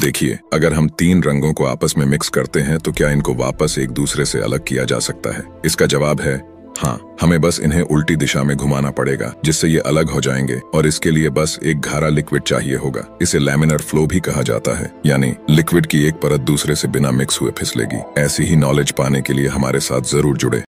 देखिए, अगर हम तीन रंगों को आपस में मिक्स करते हैं तो क्या इनको वापस एक दूसरे से अलग किया जा सकता है? इसका जवाब है हाँ हमें बस इन्हें उल्टी दिशा में घुमाना पड़ेगा, जिससे ये अलग हो जाएँगे, और इसके लिए बस एक घारा लिक्विड चाहिए होगा। इसे लैमिनर फ्लो भी कहा जाता है, यानी लिक्विड की एक परत दूसरे से बिना मिक्स हुए फिसलेगी। ऐसी ही नॉलेज पाने के लिए हमारे साथ ज़रूर जुड़े।